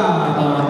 God.